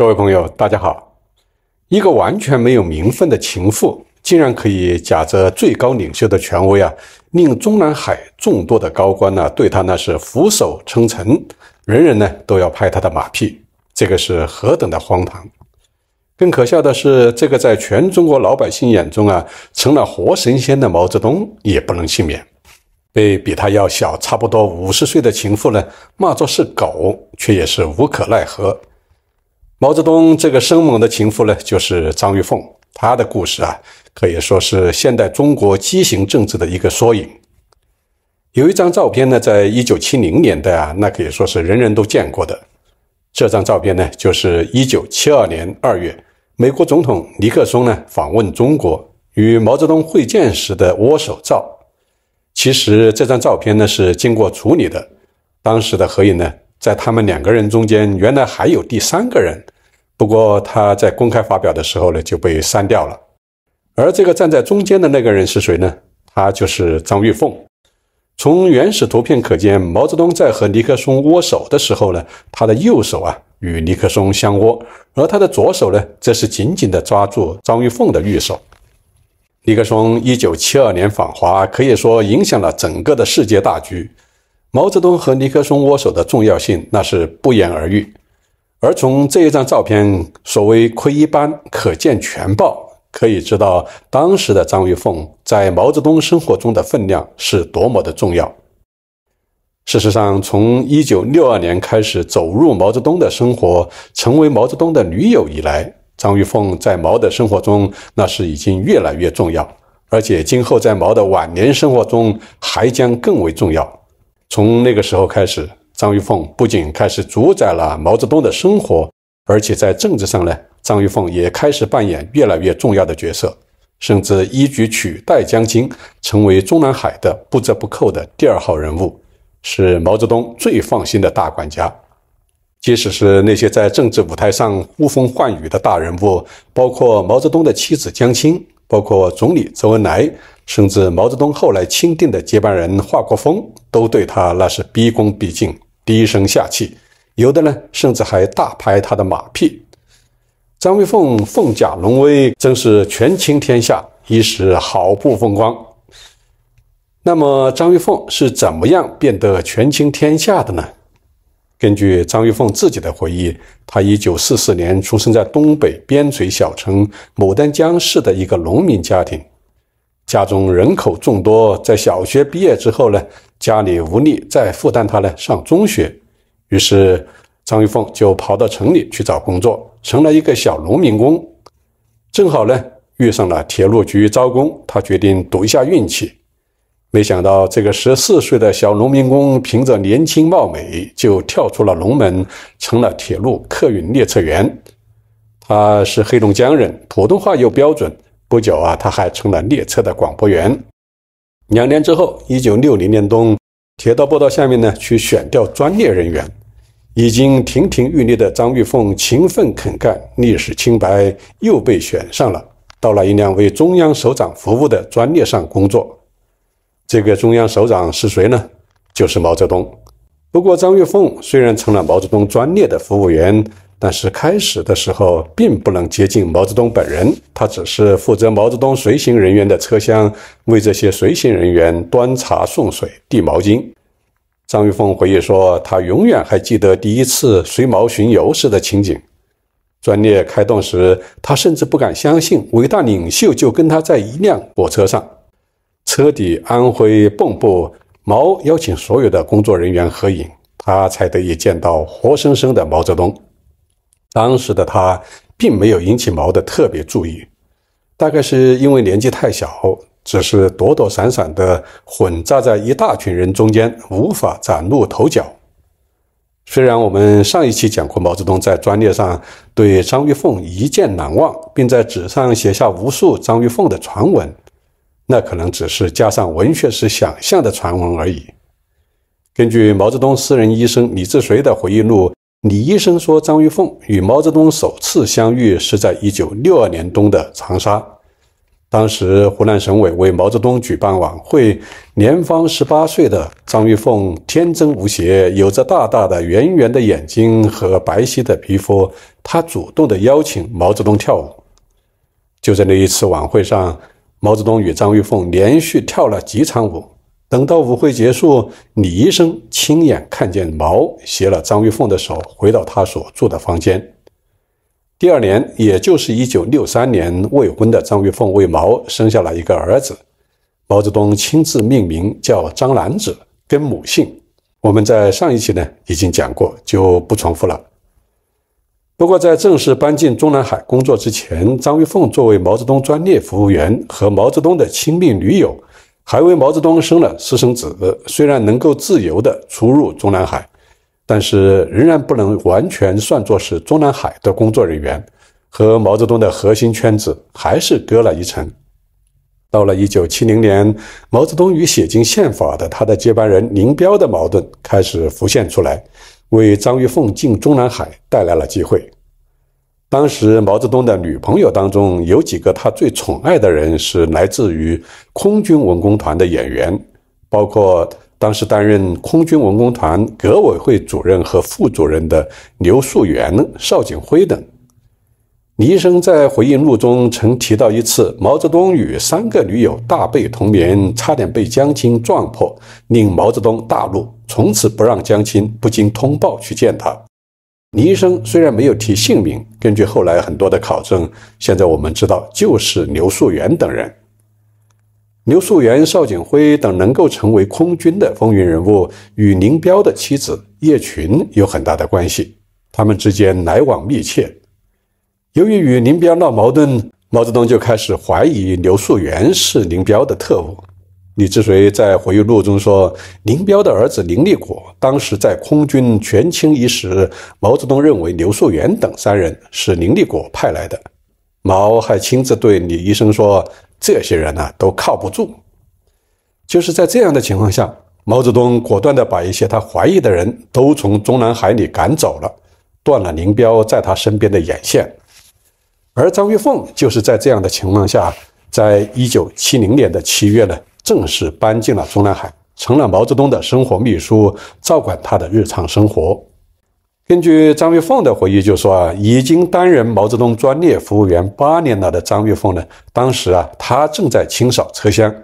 各位朋友，大家好。一个完全没有名分的情妇，竟然可以假着最高领袖的权威啊，令中南海众多的高官呢对他那是俯首称臣，人人呢都要拍他的马屁，这个是何等的荒唐！更可笑的是，这个在全中国老百姓眼中啊成了活神仙的毛泽东也不能幸免，被比他要小差不多五十岁的情妇呢骂作是狗，却也是无可奈何。毛泽东这个生猛的情妇呢，就是张玉凤。她的故事啊，可以说是现代中国畸形政治的一个缩影。有一张照片呢，在一九七零年代啊，那可以说是人人都见过的。这张照片呢，就是一九七二年二月，美国总统尼克松呢访问中国，与毛泽东会见时的握手照。其实这张照片呢是经过处理的，当时的合影呢。在他们两个人中间，原来还有第三个人，不过他在公开发表的时候呢就被删掉了。而这个站在中间的那个人是谁呢？他就是张玉凤。从原始图片可见，毛泽东在和尼克松握手的时候呢，他的右手啊与尼克松相握，而他的左手呢则是紧紧地抓住张玉凤的玉手。尼克松一九七二年访华，可以说影响了整个的世界大局。毛泽东和尼克松握手的重要性，那是不言而喻。而从这一张照片，所谓“窥一斑，可见全豹”，可以知道当时的张玉凤在毛泽东生活中的分量是多么的重要。事实上，从1962年开始走入毛泽东的生活，成为毛泽东的女友以来，张玉凤在毛的生活中那是已经越来越重要，而且今后在毛的晚年生活中还将更为重要。从那个时候开始，张玉凤不仅开始主宰了毛泽东的生活，而且在政治上呢，张玉凤也开始扮演越来越重要的角色，甚至一举取代江青，成为中南海的不折不扣的第二号人物，是毛泽东最放心的大管家。即使是那些在政治舞台上呼风唤雨的大人物，包括毛泽东的妻子江青，包括总理周恩来。甚至毛泽东后来钦定的接班人华国锋，都对他那是毕恭毕敬、低声下气，有的呢，甚至还大拍他的马屁。张玉凤凤甲龙威，真是权倾天下，一时好不风光。那么，张玉凤是怎么样变得权倾天下的呢？根据张玉凤自己的回忆，她1944年出生在东北边陲小城牡丹江市的一个农民家庭。家中人口众多，在小学毕业之后呢，家里无力再负担他呢上中学，于是张玉凤就跑到城里去找工作，成了一个小农民工。正好呢遇上了铁路局招工，他决定赌一下运气。没想到这个十四岁的小农民工凭着年轻貌美，就跳出了龙门，成了铁路客运列车员。他是黑龙江人，普通话又标准。不久啊，他还成了列车的广播员。两年之后，一九六零年冬，铁道部到下面呢去选调专列人员。已经亭亭玉立的张玉凤勤奋肯干，历史清白，又被选上了，到了一辆为中央首长服务的专列上工作。这个中央首长是谁呢？就是毛泽东。不过，张玉凤虽然成了毛泽东专列的服务员。但是开始的时候并不能接近毛泽东本人，他只是负责毛泽东随行人员的车厢，为这些随行人员端茶送水、递毛巾。张玉凤回忆说，他永远还记得第一次随毛巡游时的情景。专列开动时，他甚至不敢相信伟大领袖就跟他在一辆火车上，车底安徽蚌埠。毛邀请所有的工作人员合影，他才得以见到活生生的毛泽东。当时的他并没有引起毛的特别注意，大概是因为年纪太小，只是躲躲闪闪地混杂在一大群人中间，无法崭露头角。虽然我们上一期讲过毛泽东在专列上对张玉凤一见难忘，并在纸上写下无数张玉凤的传闻，那可能只是加上文学史想象的传闻而已。根据毛泽东私人医生李志绥的回忆录。李医生说，张玉凤与毛泽东首次相遇是在一九六二年冬的长沙。当时湖南省委为毛泽东举办晚会，年方十八岁的张玉凤天真无邪，有着大大的圆圆的眼睛和白皙的皮肤。她主动的邀请毛泽东跳舞。就在那一次晚会上，毛泽东与张玉凤连续跳了几场舞。等到舞会结束，李医生亲眼看见毛携了张玉凤的手回到他所住的房间。第二年，也就是一九六三年，未婚的张玉凤为毛生下了一个儿子，毛泽东亲自命名叫张兰子，跟母姓。我们在上一期呢已经讲过，就不重复了。不过，在正式搬进中南海工作之前，张玉凤作为毛泽东专列服务员和毛泽东的亲密女友，还为毛泽东生了私生子。虽然能够自由地出入中南海。但是仍然不能完全算作是中南海的工作人员，和毛泽东的核心圈子还是隔了一层。到了一九七零年，毛泽东与写进宪法的他的接班人林彪的矛盾开始浮现出来，为张玉凤进中南海带来了机会。当时毛泽东的女朋友当中有几个他最宠爱的人是来自于空军文工团的演员，包括。当时担任空军文工团革委会主任和副主任的刘树元、邵景辉等，李医生在回忆录中曾提到一次，毛泽东与三个女友大被同眠，差点被江青撞破，令毛泽东大怒，从此不让江青不经通报去见他。李医生虽然没有提姓名，根据后来很多的考证，现在我们知道就是刘树元等人。刘素元、邵景辉等能够成为空军的风云人物，与林彪的妻子叶群有很大的关系，他们之间来往密切。由于与林彪闹矛盾，毛泽东就开始怀疑刘素元是林彪的特务。李志水在回忆录中说，林彪的儿子林立果当时在空军权倾一时，毛泽东认为刘树元等三人是林立果派来的。毛还亲自对李医生说。这些人呢都靠不住，就是在这样的情况下，毛泽东果断地把一些他怀疑的人都从中南海里赶走了，断了林彪在他身边的眼线。而张玉凤就是在这样的情况下，在一九七零年的七月呢，正式搬进了中南海，成了毛泽东的生活秘书，照管他的日常生活。根据张玉凤的回忆，就说啊，已经担任毛泽东专列服务员八年了的张玉凤呢，当时啊，他正在清扫车厢，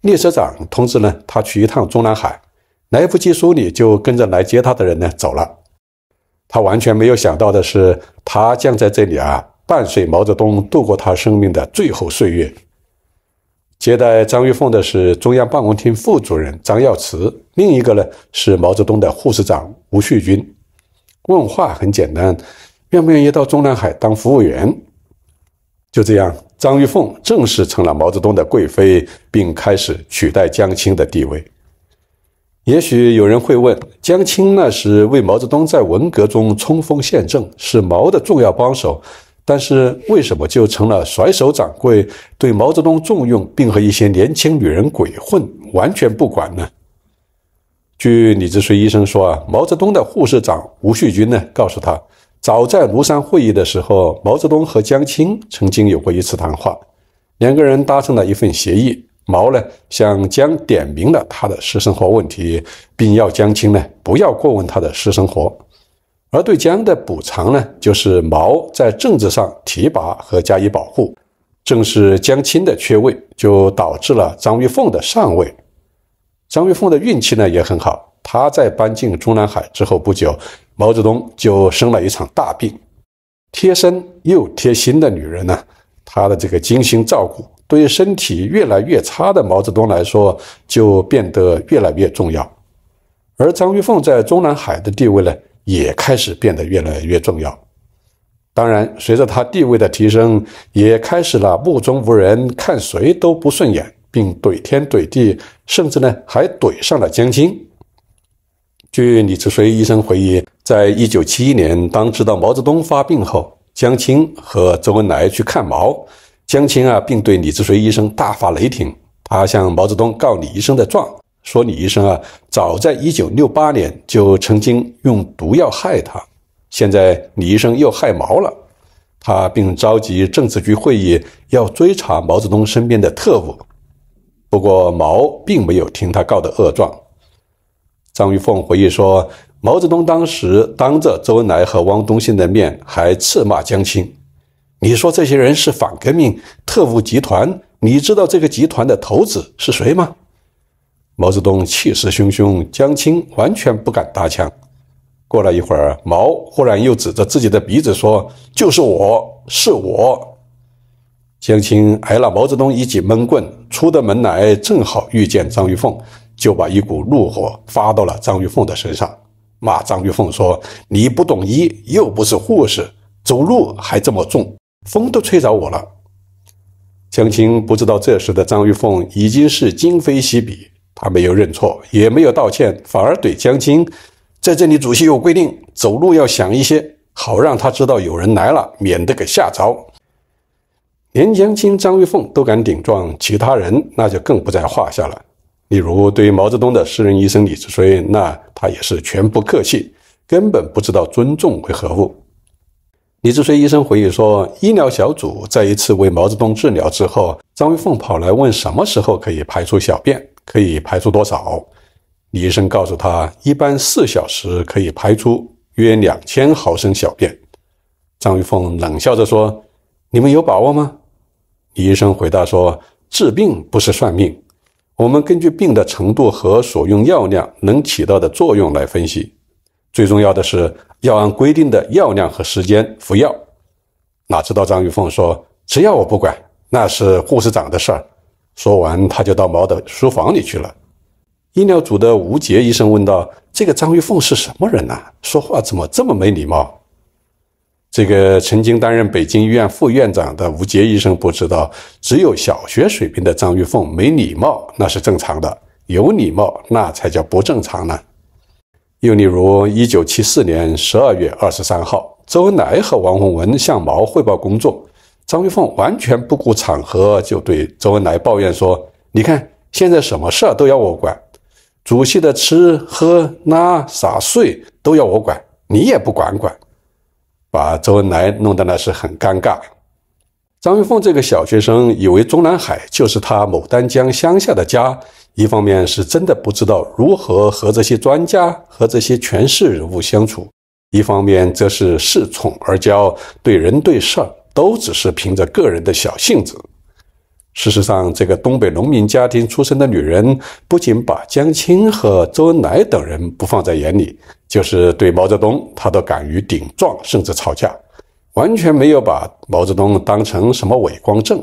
列车长通知呢，他去一趟中南海，来不及梳理，就跟着来接他的人呢走了。他完全没有想到的是，他将在这里啊，伴随毛泽东度过他生命的最后岁月。接待张玉凤的是中央办公厅副主任张耀慈，另一个呢是毛泽东的护士长吴旭军。问话很简单，愿不愿意到中南海当服务员？就这样，张玉凤正式成了毛泽东的贵妃，并开始取代江青的地位。也许有人会问：江青那时为毛泽东在文革中冲锋陷阵，是毛的重要帮手，但是为什么就成了甩手掌柜，对毛泽东重用，并和一些年轻女人鬼混，完全不管呢？据李志绥医生说啊，毛泽东的护士长吴旭军呢告诉他，早在庐山会议的时候，毛泽东和江青曾经有过一次谈话，两个人达成了一份协议。毛呢向江点明了他的私生活问题，并要江青呢不要过问他的私生活，而对江的补偿呢，就是毛在政治上提拔和加以保护。正是江青的缺位，就导致了张玉凤的上位。张玉凤的运气呢也很好，她在搬进中南海之后不久，毛泽东就生了一场大病。贴身又贴心的女人呢，她的这个精心照顾，对身体越来越差的毛泽东来说，就变得越来越重要。而张玉凤在中南海的地位呢，也开始变得越来越重要。当然，随着他地位的提升，也开始了目中无人，看谁都不顺眼。并怼天怼地，甚至呢还怼上了江青。据李志绥医生回忆，在一九七一年，当知道毛泽东发病后，江青和周恩来去看毛，江青啊，并对李志绥医生大发雷霆。他向毛泽东告李医生的状，说李医生啊，早在一九六八年就曾经用毒药害他，现在李医生又害毛了。他并召集政治局会议，要追查毛泽东身边的特务。不过毛并没有听他告的恶状。张玉凤回忆说，毛泽东当时当着周恩来和汪东兴的面，还斥骂江青：“你说这些人是反革命特务集团，你知道这个集团的头子是谁吗？”毛泽东气势汹汹，江青完全不敢搭腔。过了一会儿，毛忽然又指着自己的鼻子说：“就是我，是我。”江青挨了毛泽东一记闷棍，出的门来正好遇见张玉凤，就把一股怒火发到了张玉凤的身上，骂张玉凤说：“你不懂医，又不是护士，走路还这么重，风都吹着我了。”江青不知道这时的张玉凤已经是今非昔比，他没有认错，也没有道歉，反而怼江青：“在这里主席有规定，走路要响一些，好让他知道有人来了，免得给吓着。”连江青、张玉凤都敢顶撞，其他人那就更不在话下了。例如，对于毛泽东的私人医生李志绥，那他也是全不客气，根本不知道尊重为何物。李志绥医生回忆说，医疗小组在一次为毛泽东治疗之后，张玉凤跑来问什么时候可以排出小便，可以排出多少。李医生告诉他，一般四小时可以排出约两千毫升小便。张玉凤冷笑着说：“你们有把握吗？”李医生回答说：“治病不是算命，我们根据病的程度和所用药量能起到的作用来分析。最重要的是要按规定的药量和时间服药。”哪知道张玉凤说：“只要我不管，那是护士长的事儿。”说完，他就到毛的书房里去了。医疗组的吴杰医生问道：“这个张玉凤是什么人呐？说话怎么这么没礼貌？”这个曾经担任北京医院副院长的吴杰医生不知道，只有小学水平的张玉凤没礼貌那是正常的，有礼貌那才叫不正常呢。又例如，一九七四年十二月二十三号，周恩来和王洪文向毛汇报工作，张玉凤完全不顾场合，就对周恩来抱怨说：“你看，现在什么事儿都要我管，主席的吃喝拉撒睡都要我管，你也不管管。”把周恩来弄得那是很尴尬。张玉凤这个小学生以为中南海就是他牡丹江乡下的家，一方面是真的不知道如何和这些专家和这些权势人物相处，一方面则是恃宠而骄，对人对事儿都只是凭着个人的小性子。事实上，这个东北农民家庭出身的女人，不仅把江青和周恩来等人不放在眼里，就是对毛泽东，她都敢于顶撞，甚至吵架，完全没有把毛泽东当成什么伪光正。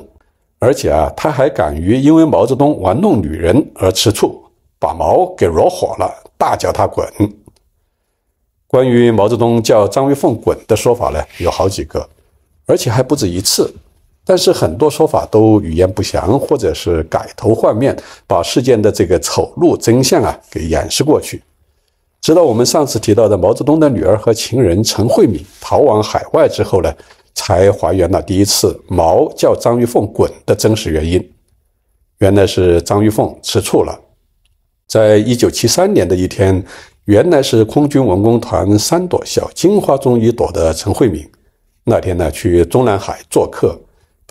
而且啊，她还敢于因为毛泽东玩弄女人而吃醋，把毛给惹火了，大叫他滚。关于毛泽东叫张玉凤滚的说法呢，有好几个，而且还不止一次。但是很多说法都语言不详，或者是改头换面，把事件的这个丑陋真相啊给掩饰过去。直到我们上次提到的毛泽东的女儿和情人陈慧敏逃往海外之后呢，才还原了第一次毛叫张玉凤滚的真实原因。原来是张玉凤吃醋了。在一九七三年的一天，原来是空军文工团三朵小金花中一朵的陈慧敏，那天呢去中南海做客。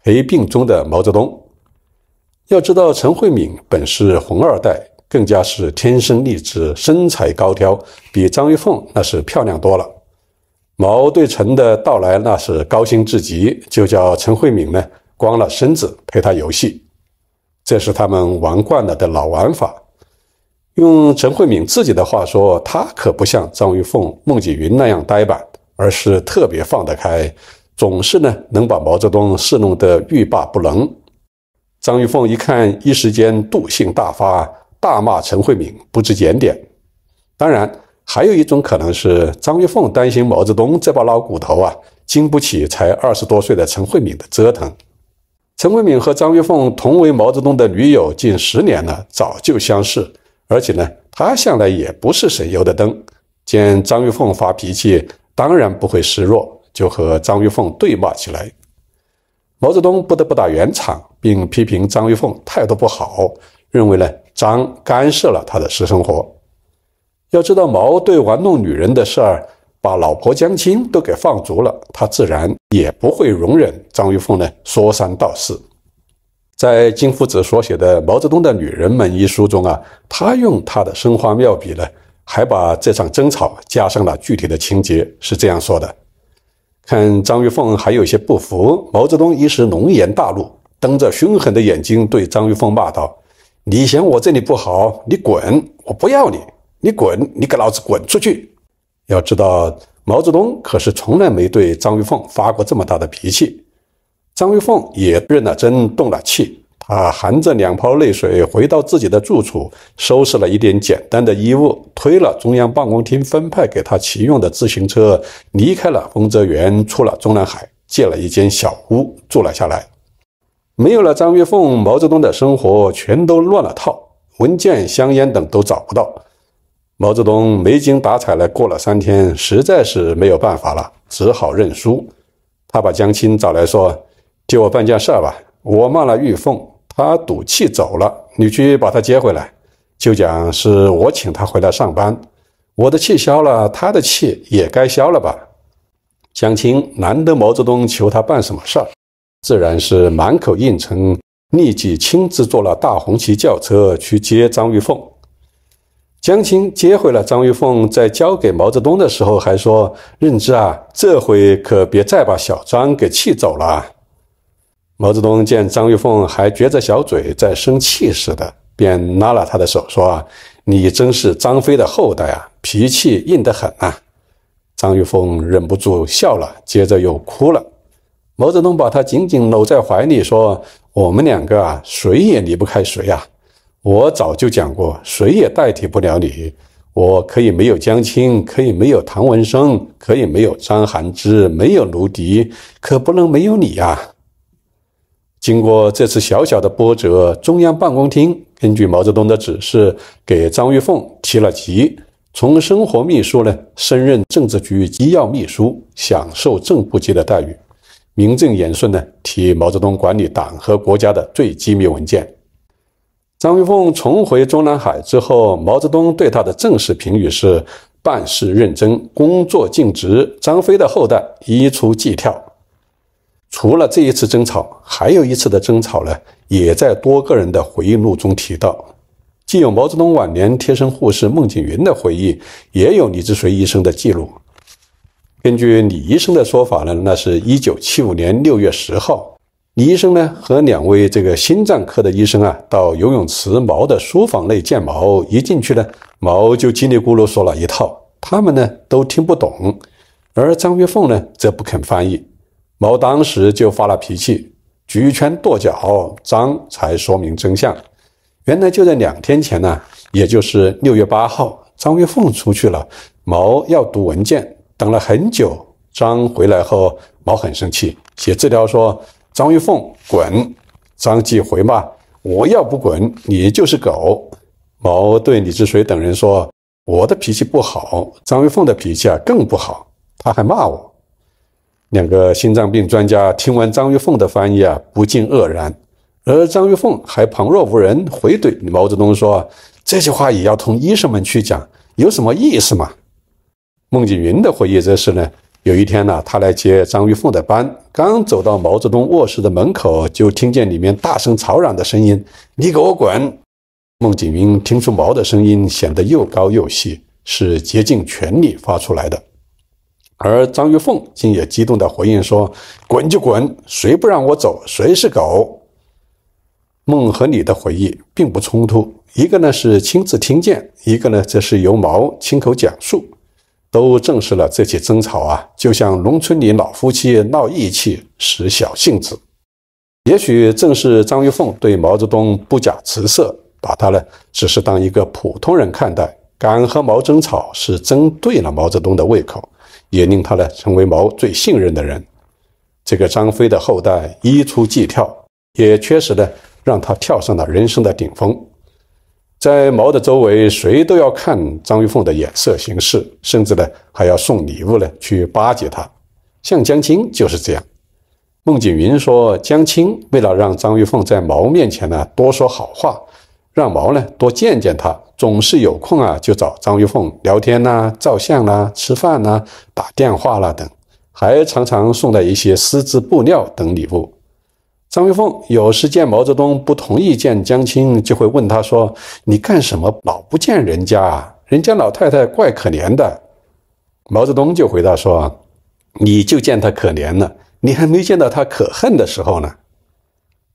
陪病中的毛泽东，要知道陈慧敏本是红二代，更加是天生丽质，身材高挑，比张玉凤那是漂亮多了。毛对陈的到来那是高兴至极，就叫陈慧敏呢光了身子陪他游戏，这是他们玩惯了的老玩法。用陈慧敏自己的话说，他可不像张玉凤、孟锦云那样呆板，而是特别放得开。总是呢，能把毛泽东戏弄得欲罢不能。张玉凤一看，一时间妒性大发，大骂陈慧敏不知检点。当然，还有一种可能是张玉凤担心毛泽东这把老骨头啊，经不起才二十多岁的陈慧敏的折腾。陈慧敏和张玉凤同为毛泽东的女友近十年了，早就相识，而且呢，她向来也不是省油的灯。见张玉凤发脾气，当然不会示弱。就和张玉凤对骂起来，毛泽东不得不打圆场，并批评张玉凤态度不好，认为呢张干涉了他的私生活。要知道，毛对玩弄女人的事儿，把老婆江青都给放逐了，他自然也不会容忍张玉凤呢说三道四。在金夫子所写的《毛泽东的女人们》一书中啊，他用他的生花妙笔呢，还把这场争吵加上了具体的情节，是这样说的：看张玉凤还有些不服，毛泽东一时龙颜大怒，瞪着凶狠的眼睛对张玉凤骂道：“你嫌我这里不好，你滚！我不要你，你滚！你给老子滚出去！”要知道，毛泽东可是从来没对张玉凤发过这么大的脾气。张玉凤也认了真，动了气。他含着两泡泪水回到自己的住处，收拾了一点简单的衣物，推了中央办公厅分派给他骑用的自行车，离开了丰泽园，出了中南海，借了一间小屋住了下来。没有了张玉凤，毛泽东的生活全都乱了套，文件、香烟等都找不到。毛泽东没精打采了，过了三天，实在是没有办法了，只好认输。他把江青找来说。替我办件事吧，我骂了玉凤，他赌气走了，你去把他接回来，就讲是我请他回来上班，我的气消了，他的气也该消了吧。江青难得毛泽东求他办什么事儿，自然是满口应承，立即亲自坐了大红旗轿车去接张玉凤。江青接回了张玉凤，在交给毛泽东的时候还说：“任之啊，这回可别再把小张给气走了。”毛泽东见张玉凤还撅着小嘴在生气似的，便拉了他的手说：“啊，你真是张飞的后代啊，脾气硬得很啊！”张玉凤忍不住笑了，接着又哭了。毛泽东把他紧紧搂在怀里说：“我们两个啊，谁也离不开谁呀！我早就讲过，谁也代替不了你。我可以没有江青，可以没有唐文生，可以没有张涵之，没有卢迪，可不能没有你呀！”经过这次小小的波折，中央办公厅根据毛泽东的指示，给张玉凤提了级，从生活秘书呢升任政治局机要秘书，享受正部级的待遇，名正言顺呢替毛泽东管理党和国家的最机密文件。张玉凤重回中南海之后，毛泽东对他的正式评语是：办事认真，工作尽职。张飞的后代一出即跳。除了这一次争吵，还有一次的争吵呢，也在多个人的回忆录中提到。既有毛泽东晚年贴身护士孟景云的回忆，也有李志绥医生的记录。根据李医生的说法呢，那是一九七五年六月十号，李医生呢和两位这个心脏科的医生啊，到游泳池毛的书房内见毛。一进去呢，毛就叽里咕噜说了一套，他们呢都听不懂，而张玉凤呢则不肯翻译。毛当时就发了脾气，举拳跺脚，张才说明真相。原来就在两天前呢，也就是六月八号，张玉凤出去了，毛要读文件，等了很久。张回来后，毛很生气，写字条说：“张玉凤滚！”张继回骂：“我要不滚，你就是狗。”毛对李志水等人说：“我的脾气不好，张玉凤的脾气啊更不好，他还骂我。”两个心脏病专家听完张玉凤的翻译啊，不禁愕然，而张玉凤还旁若无人，回怼毛泽东说：“这句话也要同医生们去讲，有什么意思嘛？”孟景云的回忆则是呢，有一天呢，他来接张玉凤的班，刚走到毛泽东卧室的门口，就听见里面大声吵嚷的声音：“你给我滚！”孟景云听出毛的声音显得又高又细，是竭尽全力发出来的。而张玉凤竟也激动地回应说：“滚就滚，谁不让我走，谁是狗。”孟和李的回忆并不冲突，一个呢是亲自听见，一个呢则是由毛亲口讲述，都证实了这起争吵啊，就像农村里老夫妻闹义气，使小性子。也许正是张玉凤对毛泽东不假辞色，把他呢只是当一个普通人看待，敢和毛争吵，是针对了毛泽东的胃口。也令他呢成为毛最信任的人。这个张飞的后代一出即跳，也确实呢让他跳上了人生的顶峰。在毛的周围，谁都要看张玉凤的眼色行事，甚至呢还要送礼物呢去巴结他。像江青就是这样。孟景云说，江青为了让张玉凤在毛面前呢多说好话，让毛呢多见见他，总是有空啊就找张玉凤聊天呐、照相啦、吃饭呐、打电话啦等，还常常送来一些丝织布料等礼物。张玉凤有时见毛泽东不同意见江青，就会问他说：“你干什么老不见人家啊？人家老太太怪可怜的。”毛泽东就回答说：“你就见他可怜了，你还没见到他可恨的时候呢。”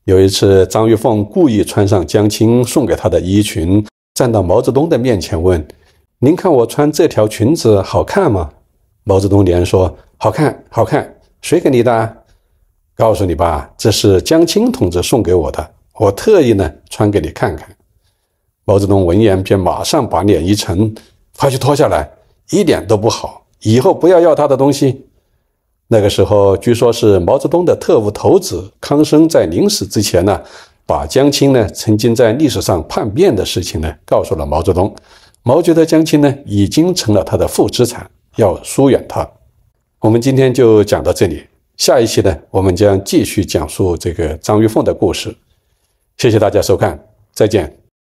有一次，张玉凤故意穿上江青送给她的衣裙，站到毛泽东的面前问：“您看我穿这条裙子好看吗？”毛泽东连说：“好看，好看。”谁给你的？告诉你吧，这是江青同志送给我的，我特意呢穿给你看看。毛泽东闻言便马上把脸一沉：“快去脱下来，一点都不好，以后不要要他的东西。”那个时候，据说是毛泽东的特务头子康生在临死之前呢，把江青呢曾经在历史上叛变的事情呢告诉了毛泽东。毛觉得江青呢已经成了他的负资产，要疏远他。我们今天就讲到这里，下一期呢我们将继续讲述这个张玉凤的故事。谢谢大家收看，再见。